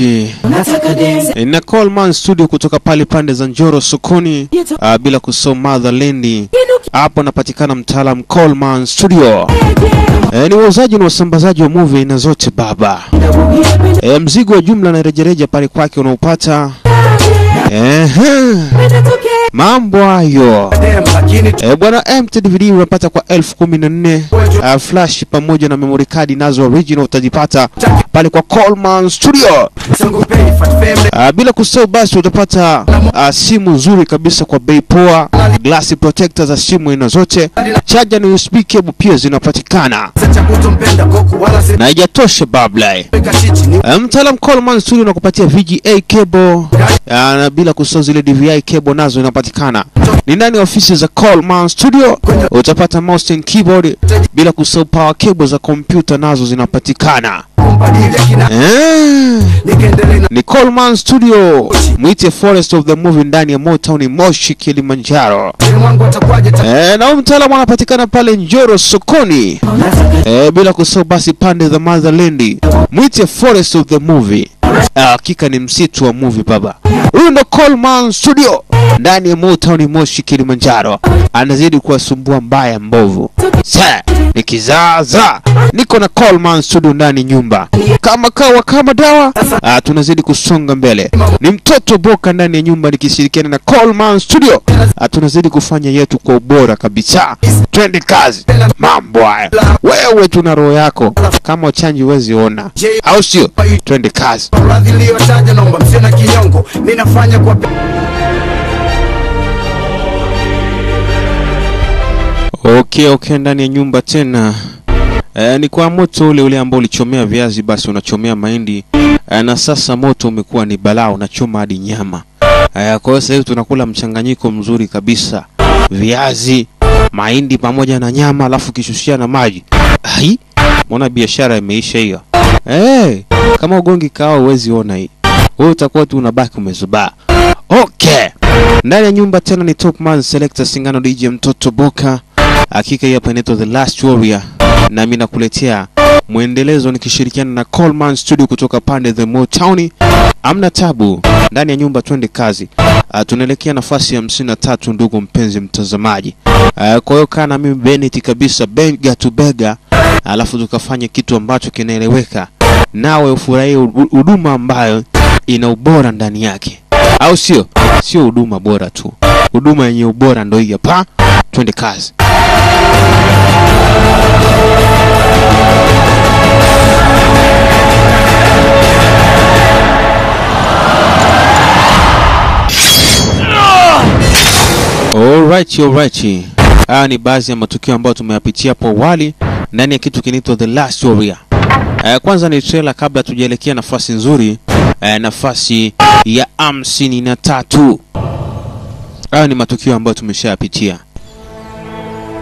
Alright. Na Coleman Studio kutoka pale pande za Njoro sokoni, uh, bila kusoma Motherland. Hapo anapatikana mtaalam Coleman Studio. E, ni wauzaji na wasambazaji wa movie na zote baba. E, mzigo wa jumla na rejareja pale kwake unaupata. Mambo hayo. E, bwana MTDVD unapata kwa elfu kumi na nne. Uh, flash pamoja na memory card nazo original utajipata pale kwa Coleman Studio. Uh, bila kusahau basi utapata uh, simu nzuri kabisa kwa bei poa, glass protector za simu aina zote, charger na USB cable pia zinapatikana, na ijatoshe bablai. Uh, mtaalam Coleman Studio unakupatia VGA cable uh, bila kusahau zile DVI cable nazo inapatikana. Ni ndani ofisi za Coleman Studio utapata mouse and keyboard, bila kusahau power cable za kompyuta nazo zinapatikana. Eh, ni Coleman Studio, mwite Forest of the Movie ndani ya Motown Moshi, Kilimanjaro. Eh, na mtaalamu anapatikana pale Njoro sokoni. Eh, bila kusahau basi pande za Motherland, mwite Forest of the Movie. Ah, Hakika ni msitu wa movie baba. Huyu ndo Coleman Studio ndani ya Motown Moshi, Kilimanjaro. Anazidi kuwasumbua mbaya mbovu. Sa, ni. Niko na Coleman Studio ndani nyumba. Kama kawa kama dawa. Ah, tunazidi kusonga mbele. Ni mtoto boka ndani ya nyumba nikishirikiana na Coleman Studio. Ah, tunazidi kufanya yetu kwa ubora kabisa. Twende kazi. Mambo haya. Wewe tuna roho yako. Kama uchanji huwezi ona. Au sio? Twende kazi. Radhi iliyotaja naomba msio na kinyongo ninafanya kwa Okay, okay, ndani ya nyumba tena. E, ni kwa moto ule ule ambao ulichomea viazi basi unachomea mahindi e, na sasa moto umekuwa ni balaa, unachoma hadi nyama e, kwa hiyo sasa tunakula mchanganyiko mzuri kabisa, viazi, mahindi pamoja na nyama, alafu kishushia na maji. Ai, mbona biashara imeisha hiyo? Eh, kama ugongi kawa uwezi ona hii, wewe utakuwa tu unabaki umezubaa. Okay, ndani ya nyumba tena ni Top Man Selector Singano DJ mtoto Boka. Hakika hapa inaitwa The Last Warrior, nami nakuletea mwendelezo nikishirikiana na Coleman Studio kutoka pande the Motown. Amna tabu ndani ya nyumba, twende kazi. Uh, tunaelekea nafasi ya hamsini na tatu, ndugu mpenzi mtazamaji. Uh, kwa hiyo kaa na mimi Bennett kabisa, bega to bega, alafu tukafanya kitu ambacho kinaeleweka, nawe ufurahie huduma ambayo ina ubora ndani yake, au sio? Sio huduma bora tu, huduma yenye ubora ndo hiyo. Pa, Twende kazi. Alright, alright. Haya ni baadhi ya matukio ambayo tumeyapitia hapo awali ndani ya kitu kinaitwa The Last Warrior. Uh, kwanza ni trailer kabla tujaelekea nafasi nzuri, uh, nafasi ya hamsini na tatu. Hayo ni matukio ambayo tumeshayapitia.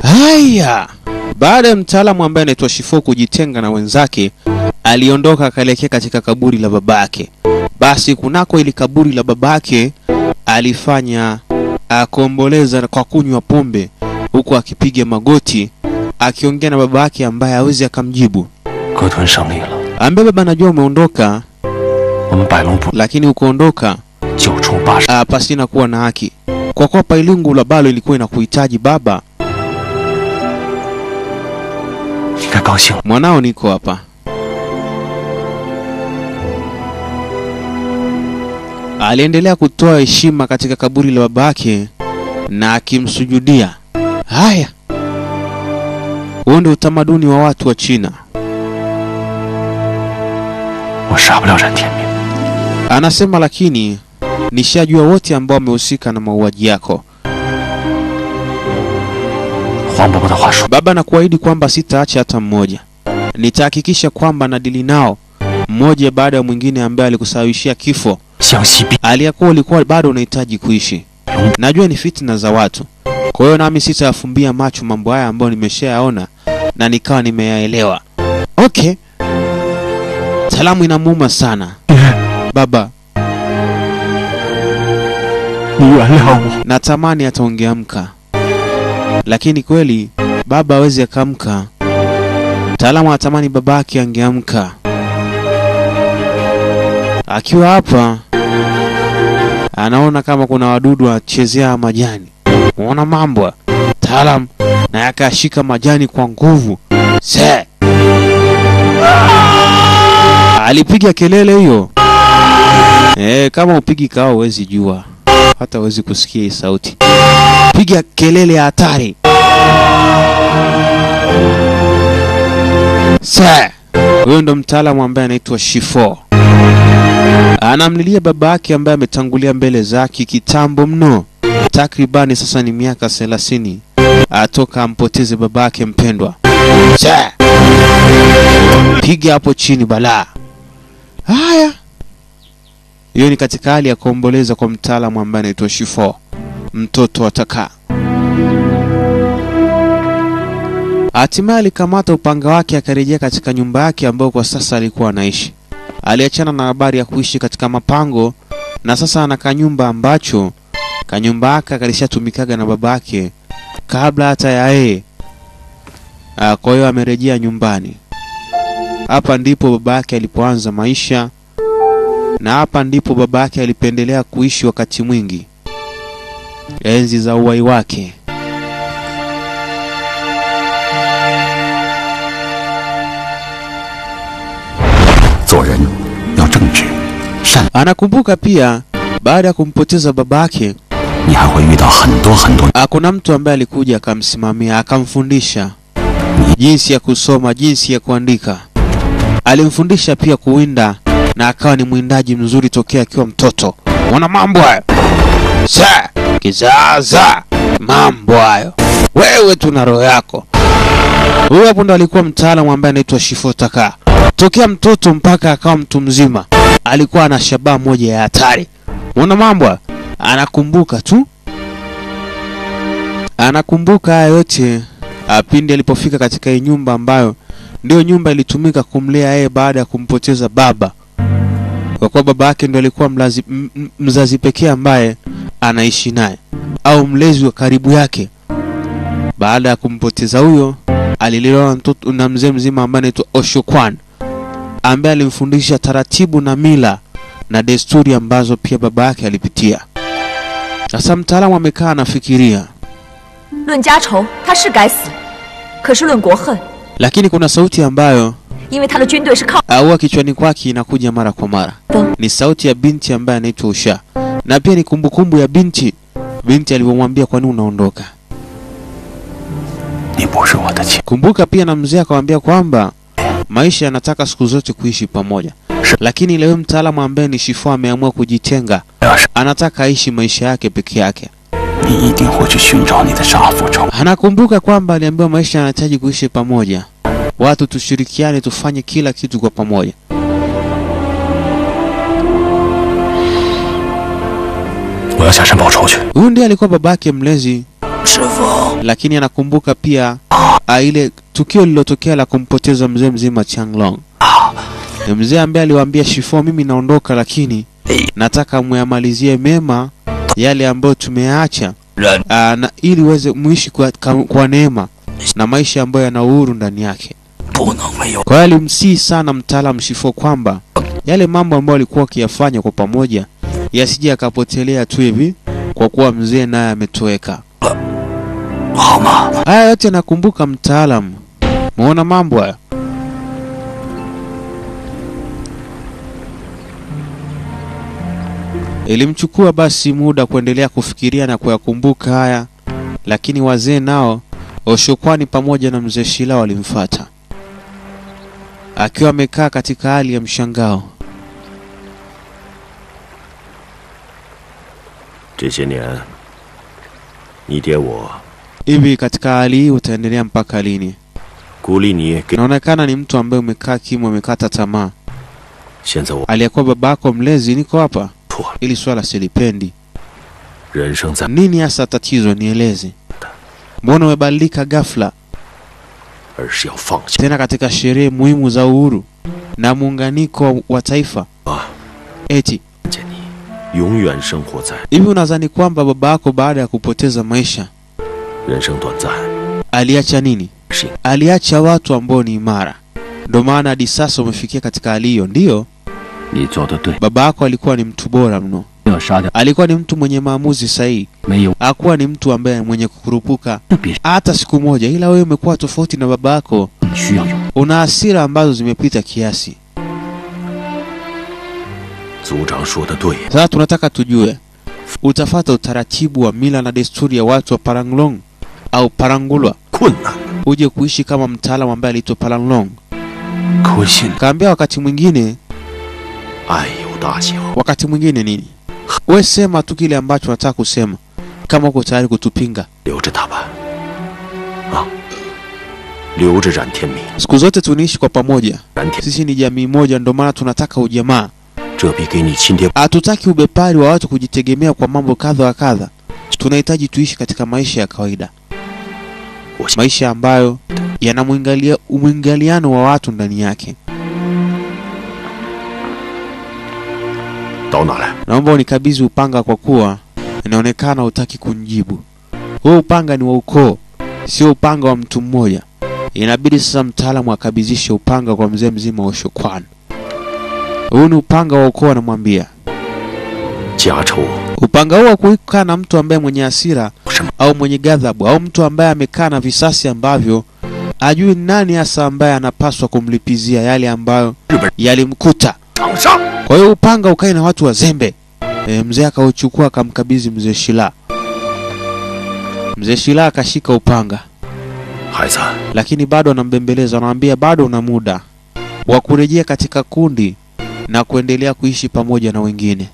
Haya, baada ya mtaalamu ambaye anaitwa Shifo kujitenga na wenzake, aliondoka akaelekea katika kaburi la babake. Basi kunako ili kaburi la babake alifanya akomboleza kwa kunywa pombe huku akipiga magoti akiongea na baba yake ambaye hawezi akamjibu. Ambaye baba najua umeondoka, lakini ukuondoka pasina kuwa na haki, kwa kuwa pailingu la balo na inakuhitaji baba. Mwanao, niko hapa. Aliendelea kutoa heshima katika kaburi la baba yake na akimsujudia. Haya, huo ndio utamaduni wa watu wa China 我杀不了冉天明， Anasema lakini nishajua wote ambao wamehusika na mauaji yako. 黄伯伯的话说， Baba, nakuahidi kwamba sitaacha hata mmoja. Nitahakikisha kwamba nadili nao mmoja baada ya mwingine ambaye alikusababishia kifo, 湘西必 aliyekuwa ulikuwa bado unahitaji kuishi. Najua ni fitna za watu, kwa hiyo nami sitayafumbia macho mambo haya ambayo nimeshayaona na nikawa nimeyaelewa. Okay, Salamu inamuuma sana. Baba, natamani ataongeamka, lakini kweli baba hawezi akaamka Taalamu anatamani babake angeamka. Akiwa hapa anaona kama kuna wadudu wachezea majani, unaona mambwa. Taalam naye akashika majani kwa nguvu. Se alipiga kelele hiyo. E, kama upigi kawa huwezi jua, hata huwezi kusikia hii sauti. Piga kelele ya hatari. sa. huyo ndo mtaalamu ambaye anaitwa Shifo. Anamlilia baba yake ambaye ametangulia mbele zake kitambo mno, takribani sasa ni miaka thelathini atoka ampoteze baba yake mpendwa. Piga hapo chini balaa. Haya, hiyo ni katika hali ya kuomboleza kwa mtaalamu ambaye anaitwa Shifo, mtoto wa Taka. Hatimaye alikamata upanga wake akarejea katika nyumba yake ambayo kwa sasa alikuwa anaishi. Aliachana na habari ya kuishi katika mapango na sasa ana kanyumba ambacho kanyumba yake kalishatumikaga na babake kabla hata ya yeye. Ah, Kwa hiyo amerejea nyumbani. Hapa ndipo babake alipoanza maisha na hapa ndipo babake alipendelea kuishi wakati mwingi. Enzi za uwai wake. Anakumbuka pia baada ya kumpoteza babake akuna mtu ambaye alikuja akamsimamia akamfundisha. Jinsi ya kusoma, jinsi ya kuandika. Alimfundisha pia kuwinda na akawa ni mwindaji mzuri tokea akiwa mtoto. Mwana mambo hayo sa kizaza, mambo hayo. Wewe tu na roho yako. Huyo hapo ndo alikuwa mtaalamu ambaye anaitwa Shifotaka. Tokea mtoto mpaka akawa mtu mzima, alikuwa ana shabaha moja ya hatari. Mwana mambo hayo? anakumbuka tu, anakumbuka haya yote apindi alipofika katika hii nyumba ambayo ndiyo nyumba ilitumika kumlea yeye baada ya kumpoteza baba, kwa kuwa baba yake ndio alikuwa mlazi, mzazi pekee ambaye anaishi naye au mlezi wa karibu yake. Baada ya kumpoteza huyo, alilelewa na mzee mzima ambaye anaitwa Oshokwan ambaye alimfundisha taratibu na mila na desturi ambazo pia baba yake alipitia. Sasa mtaalamu amekaa anafikiria, lun jiachou ta shi gai si lun guo hen lakini kuna sauti ambayo aua kichwani kwake inakuja mara kwa mara, ni sauti ya binti ambaye anaitwa Usha, na pia ni kumbukumbu ya binti. Binti alivyomwambia kwanii unaondoka. Kumbuka pia na mzee akamwambia kwamba maisha yanataka siku zote kuishi pamoja, lakini lewe mtaalamu ambaye ni Shifo ameamua kujitenga, anataka aishi maisha yake peke yake. Anakumbuka kwamba aliambiwa maisha yanahitaji kuishi pamoja, watu tushirikiane, tufanye kila kitu kwa pamoja. Huyu ndiye alikuwa babake mlezi, lakini anakumbuka pia ah, ile tukio lililotokea la kumpoteza mzee mzima Changlong, mzee ambaye aliwaambia Shifo, mimi naondoka, lakini nataka muyamalizie mema yale ambayo tumeacha. Aa, ah, na ili uweze muishi kwa, kwa neema na maisha ambayo yana uhuru ndani yake. Kwa hiyo alimsihi sana mtaalamu Shifo kwamba yale mambo ambayo alikuwa wakiyafanya kwa pamoja yasije yakapotelea tu hivi kwa kuwa mzee naye ametoweka. Haya yote anakumbuka mtaalamu. Muona mambo haya. Ilimchukua basi muda kuendelea kufikiria na kuyakumbuka haya, lakini wazee nao Oshukwani pamoja na mzee Shila walimfata akiwa amekaa katika hali ya mshangao. Hivi katika hali hii utaendelea mpaka lini? Naonekana ni mtu ambaye umekaa kimya, umekata tamaa. Aliyekuwa babako mlezi niko hapa hili swala silipendi. Nini hasa tatizo? Nieleze, mbona umebadilika ghafla? Tena katika sherehe muhimu za uhuru na muunganiko wa taifa eti hivi unadhani kwamba baba yako baada ya kupoteza maisha aliacha nini? Aliacha watu ambao ni imara. Ndio maana hadi sasa umefikia katika hali hiyo, ndiyo. Baba yako alikuwa ni mtu bora mno, alikuwa ni mtu mwenye maamuzi sahihi, hakuwa ni mtu ambaye mwenye kukurupuka. Hata siku moja. Ila wewe umekuwa tofauti na baba yako, una hasira ambazo zimepita kiasi. Sasa tunataka tujue utafata utaratibu wa mila na desturi ya watu wa Paranglong au Parangulwa? Uje kuishi kama mtaalamu ambaye aliitwa Paranglong. Kaambia wakati mwingine Wakati mwingine nini, we sema tu kile ambacho nataka kusema, kama uko tayari kutupinga. Siku zote tuniishi kwa pamoja, sisi ni jamii moja, ndio maana tunataka ujamaa. Hatutaki ubepari wa watu kujitegemea kwa mambo kadha wa kadha. Tunahitaji tuishi katika maisha ya kawaida, maisha ambayo yana umwingaliano wa watu ndani yake. Naomba unikabidhi upanga kwa kuwa inaonekana hutaki kunjibu Huo upanga ni wa ukoo, sio upanga wa mtu mmoja. Inabidi sasa mtaalamu akabidhishe upanga kwa mzee mzima wa shukwan Huu ni upanga wa ukoo, anamwambia. Upanga huu hakukaa na mtu ambaye mwenye asira au mwenye ghadhabu au mtu ambaye amekaa na visasi ambavyo ajui nani hasa ambaye anapaswa kumlipizia yale ambayo yalimkuta. Kwa hiyo upanga ukae na watu wazembe. E, mzee akauchukua akamkabidhi mzee Shila. Mzee Shila akashika upanga Haiza, lakini bado anambembeleza, anamwambia bado una muda wa kurejea katika kundi na kuendelea kuishi pamoja na wengine.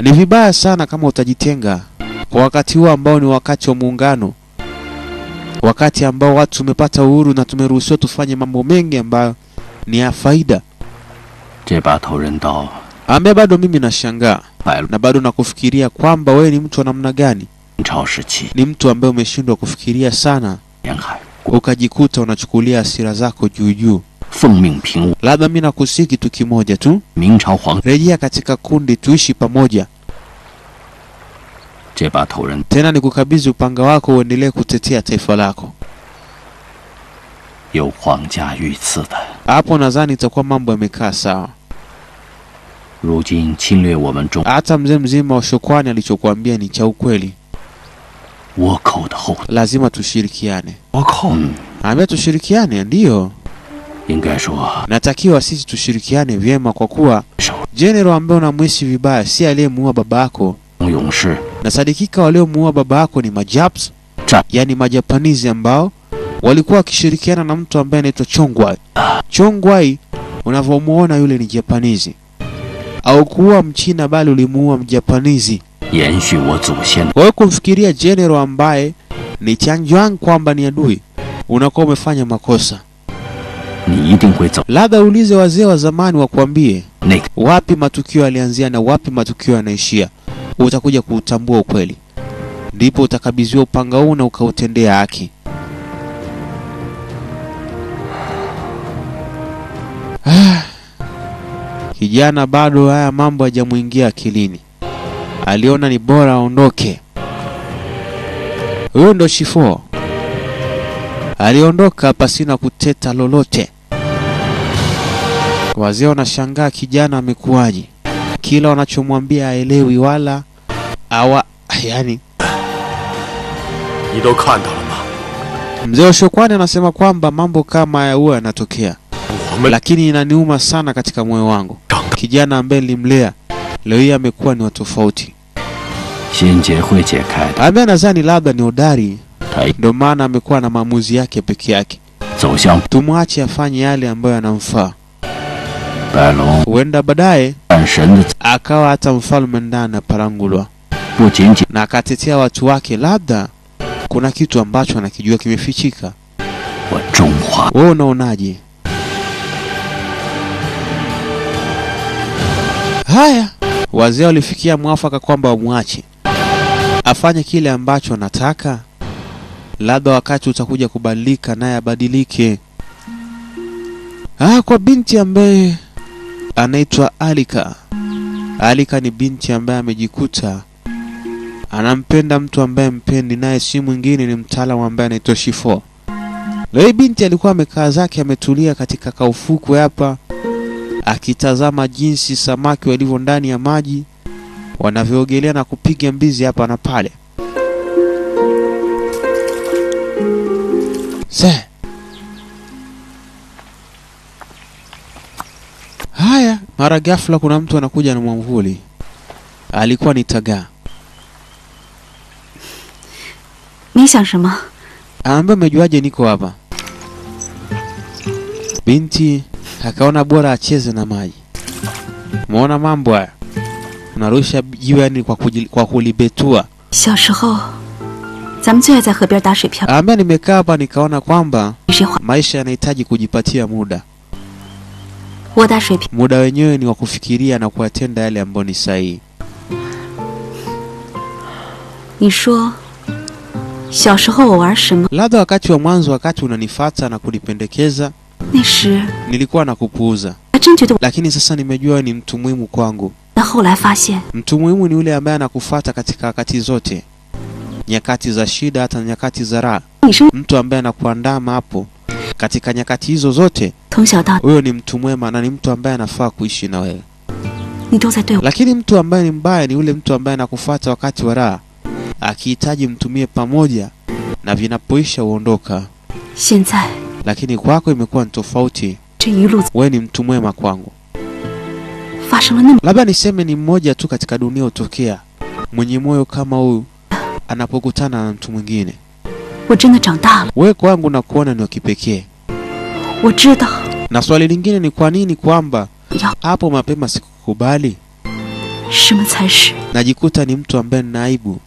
Ni vibaya sana kama utajitenga kwa wakati huu ambao ni wakati wa muungano, wakati ambao watu tumepata uhuru na tumeruhusiwa tufanye mambo mengi ambayo ni ya faida Ambaye bado mimi nashangaa na bado nakufikiria kwamba wewe ni mtu wa namna gani. Ni mtu ambaye umeshindwa kufikiria sana, ukajikuta unachukulia asira zako juu juu. Labda mi nakusii kitu kimoja tu, rejea katika kundi, tuishi pamoja. Tena nikukabidhi upanga wako uendelee kutetea taifa lako. Hapo nadhani itakuwa mambo yamekaa sawa hata mzee mzima wa shokwani alichokuambia ni cha ukweli. Lazima tushirikiane. Mm. Ambia tushirikiane, ndiyo natakiwa sisi tushirikiane vyema, kwa kuwa jenerali ambaye unamwisi vibaya si aliyemuua baba yako, na sadikika waliomuua baba yako ni majaps, yani majapanizi ambao walikuwa wakishirikiana na mtu ambaye anaitwa Chongwai. Chongwai unavyomuona yule ni Japanizi haukuua Mchina bali ulimuua Mjapanizi. Kwa hiyo kumfikiria general ambaye ni Changjuang kwamba ni adui, unakuwa umefanya makosa. Labda uulize wazee wa zamani wakuambie wapi matukio yalianzia na wapi matukio yanaishia, utakuja kuutambua ukweli, ndipo utakabidhiwa upanga huu na ukautendea haki. Ah. Kijana bado haya mambo hajamuingia akilini, aliona ni bora aondoke. Huyo ndo Shifo aliondoka pasina kuteta lolote. Wazee wanashangaa kijana amekuwaje, kila wanachomwambia aelewi wala awa yani Mzee wa anasema kwamba mambo kama haya huwa yanatokea lakini inaniuma sana katika moyo wangu. Kijana ambaye nilimlea leo hii amekuwa ni watofauti. Ambaye nadhani labda ni hodari, ndio maana amekuwa na maamuzi yake peke yake. Tumwache afanye yale ambayo yanamfaa, huenda baadaye akawa hata mfalme ndani ya Parangulwa na akatetea watu wake. Labda kuna kitu ambacho anakijua kimefichika. Wewe unaonaje? Haya, wazee walifikia mwafaka kwamba wamwache afanye kile ambacho anataka. Labda wakati utakuja kubadilika, naye abadilike. Ah, kwa binti ambaye anaitwa Alika. Alika ni binti ambaye amejikuta anampenda mtu ambaye mpendi, naye si mwingine, ni mtaalamu ambaye anaitwa Shifo. Leo binti alikuwa amekaa zake ametulia katika kaufukwe hapa, akitazama jinsi samaki walivyo ndani ya maji wanavyoogelea na kupiga mbizi hapa na pale. Se. Haya, mara ghafla kuna mtu anakuja na mwamvuli. Alikuwa ni Tagaa. Nisang shema? Anaambia umejuaje niko hapa? Binti akaona bora acheze na maji. Umeona mambo haya, unarusha jiwe yani kwa, kwa kulibetua. Ambia nimekaa hapa nikaona kwamba maisha yanahitaji kujipatia muda muda wenyewe ni wa kufikiria na kuyatenda yale ambayo ni sahihi. Labda wakati wa mwanzo, wakati unanifata na kunipendekeza Nishi. Nilikuwa nakupuuza, lakini sasa nimejua ni mtu muhimu kwangu. Mtu muhimu ni yule ambaye anakufata katika wakati zote, nyakati za shida, hata nyakati za raha, mtu ambaye anakuandama hapo katika nyakati hizo zote. Huyo ni mtu mwema na ni mtu ambaye anafaa kuishi na wewe. Lakini mtu ambaye ni mbaya ni yule mtu ambaye anakufata wakati wa raha, akihitaji mtumie pamoja na vinapoisha uondoka lakini kwako imekuwa ni tofauti. Wewe ni mtu mwema kwangu. Labda niseme ni mmoja tu katika dunia hutokea mwenye moyo kama huyu anapokutana na mtu mwingine. Wewe kwangu na kuona ni wa kipekee. Na swali lingine ni kwa nini kwamba hapo mapema sikukubali, najikuta ni mtu ambaye nina aibu.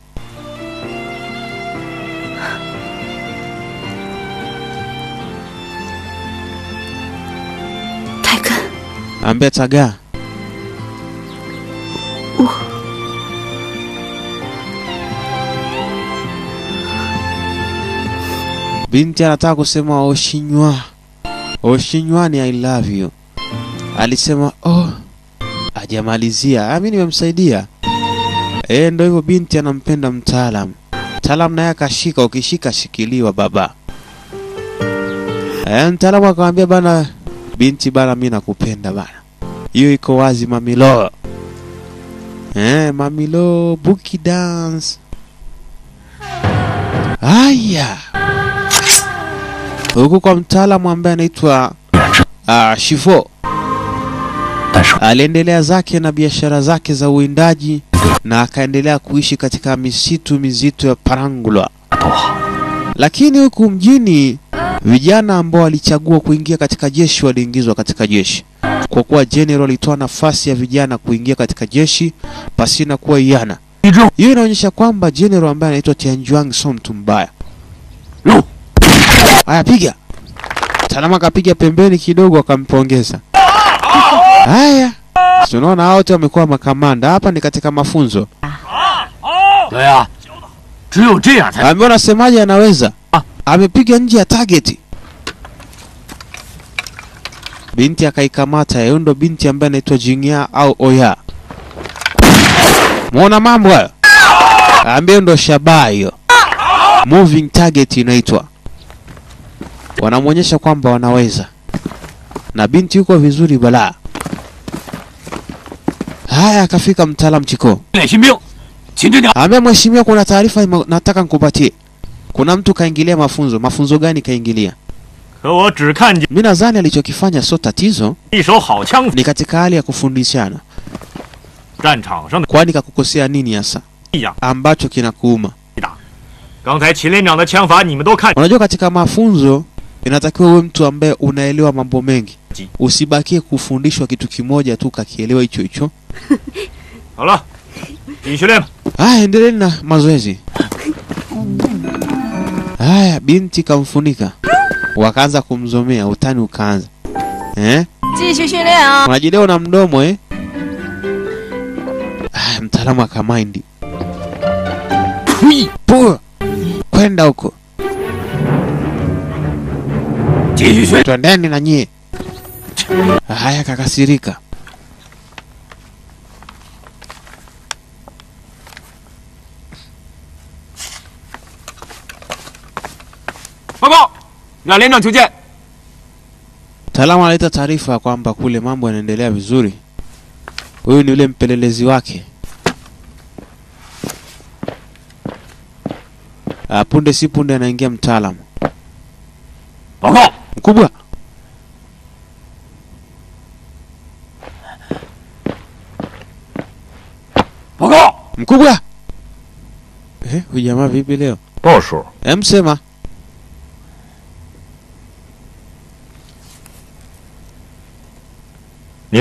Ambia Tagaa, uh. binti anataka kusema Oshinywa. Oshinywa ni I love you. Alisema oh, ajamalizia Ah, mimi nimemsaidia. Eh, ndio hivyo, binti anampenda mtaalam. Mtaalam naye akashika, ukishika shikiliwa baba. Eh, mtaalamu akamwambia bana, binti bana, mimi nakupenda bana hiyo iko wazi mamilo eh, mamilo buki dance. Haya. Huku kwa mtaalamu ambaye anaitwa ah, uh, shifo aliendelea zake na biashara zake za uwindaji na akaendelea kuishi katika misitu mizito ya parangula lakini huku mjini Vijana ambao walichagua kuingia katika jeshi waliingizwa katika jeshi, kwa kuwa general alitoa nafasi ya vijana kuingia katika jeshi pasina kuwa iana. Hiyo inaonyesha kwamba general ambaye anaitwa Tianjuang sio mtu mbaya. Haya, piga Salama akapiga pembeni kidogo, akampongeza. Haya, tunaona hao wote wamekuwa makamanda. Hapa ni katika mafunzo. Ameona semaji anaweza amepiga nje ya target. Binti akaikamata yeye, ndo binti ambaye anaitwa Jinya au Oya. Muona mambo hayo, aambie ndo shabaha hiyo, moving target inaitwa. Wanamwonyesha kwamba wanaweza, na binti yuko vizuri balaa. Haya, akafika mtaalamu Chikoo, ambia mheshimiwa, kuna taarifa nataka nikupatie. Kuna mtu kaingilia mafunzo. Mafunzo gani kaingilia? Mimi nadhani alichokifanya sio tatizo, ni katika hali ya kufundishana. Kwani kakukosea nini hasa ambacho kinakuuma? Unajua, katika mafunzo inatakiwa uwe mtu ambaye unaelewa mambo mengi, usibakie kufundishwa kitu kimoja tu kakielewa hicho hicho. Haya, endeleni na mazoezi. Haya, binti kamfunika, wakaanza kumzomea, utani ukaanza eh? Na mdomo eh? Ah, mtaalamu akamaindi kwenda huko, twendeni na nyie. Haya, kakasirika. na leno tuje. Mtaalamu analeta taarifa kwamba kule mambo yanaendelea vizuri. Huyu ni yule mpelelezi wake. Ah, punde si punde anaingia mtaalamu mkubwa. Mkubwa, eh, huyu vipi leo? Posho. Emsema. 您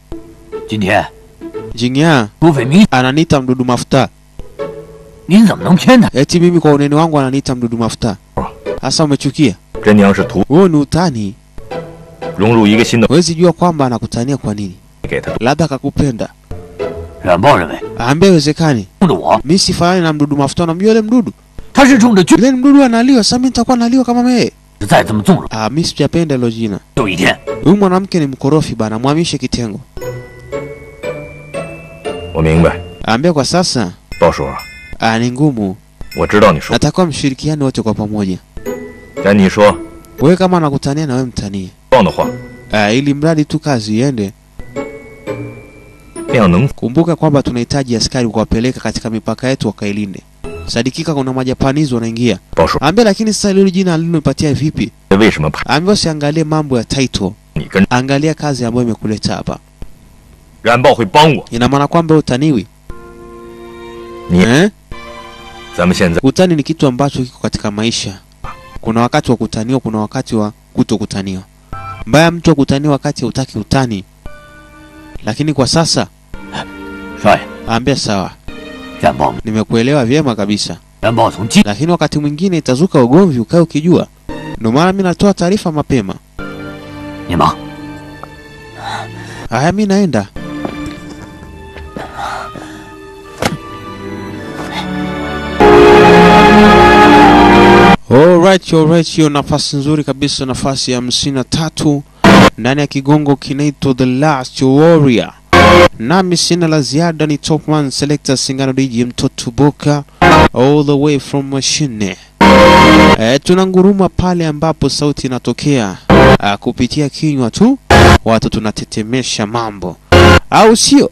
Jingya. Jingya. Ananita mdudu mafuta. Eti mimi kwa uneni wangu ananita mdudu mafuta. Asa umechukia? Wewe ni utani. Huwezi jua kwamba anakutania kwa nini. Labda akakupenda. Mdudu wa. Mimi sifanani na mdudu mafuta, na mjole mdudu? Yule mdudu analiwa, Sami nitakuwa analiwa kama mimi. Ah, mimi sijapenda hilo jina. Huyu mwanamke ni mkorofi bana, mwamishe kitengo. Ambia kwa sasa ni ngumu. Natakuwa mshirikiano wote kwa pamoja. Wewe kama nakutania na wewe mtanie, ili mradi tu kazi iende. Kumbuka kwamba tunahitaji askari kuwapeleka katika mipaka yetu wakailinde. Sadikika kuna majapanizi wanaingia. Ambia lakini sasa lile jina alilonipatia vipi? Ambia usiangalie mambo ya title. Angalia kazi ambayo imekuleta hapa. Ina maana kwamba utaniwi eh? Utani ni kitu ambacho kiko katika maisha. Kuna wakati wa kutaniwa, kuna wakati wa kutokutaniwa. Mbaya mtu wa kutaniwa wakati hutaki utani, lakini kwa sasa ambia sawa, nimekuelewa vyema kabisa, lakini wakati mwingine itazuka ugomvi ukae ukijua. Ndio maana mimi natoa taarifa mapema. Haya, mimi naenda. Alright, alright, hiyo nafasi nzuri kabisa, nafasi ya hamsini na tatu ndani ya kigongo kinaitwa The Last Warrior. Nami sina la ziada, ni top one selector Singano DJ mtoto Boka all the way from machine. E, tunanguruma pale ambapo sauti inatokea ah, kupitia kinywa tu, watu tunatetemesha mambo, au sio?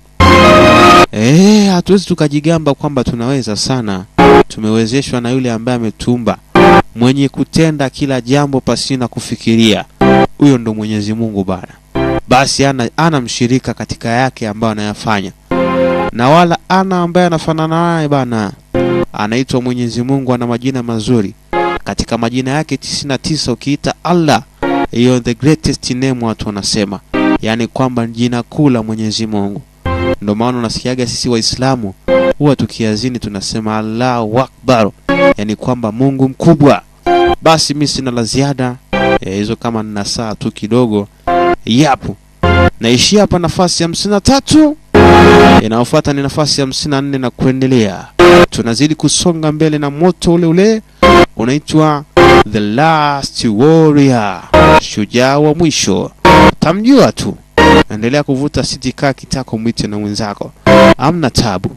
Eh, hatuwezi tukajigamba kwamba tunaweza sana. Tumewezeshwa na yule ambaye ametumba, mwenye kutenda kila jambo pasina kufikiria. Huyo ndo Mwenyezi Mungu bana. Basi ana, ana mshirika katika yake ambayo anayafanya, na wala ana ambaye anafanana naye bana. Anaitwa Mwenyezi Mungu, ana majina mazuri katika majina yake 99 ukiita Allah, hiyo the greatest name watu wanasema, yaani kwamba jina kuu la Mwenyezi Mungu. Ndio maana unasikiaga sisi Waislamu huwa tukiazini tunasema Allahu Akbar, yani kwamba Mungu mkubwa. Basi mi sina la ziada hizo, e, kama nina saa tu kidogo, yapo naishia hapa nafasi hamsini na tatu. Inayofuata ni nafasi hamsini na nne na kuendelea. Tunazidi kusonga mbele na moto ule ule unaitwa The Last Warrior, shujaa wa mwisho. Tamjua tu, endelea kuvuta siti, kaa kitako, mwite na mwenzako, amna tabu.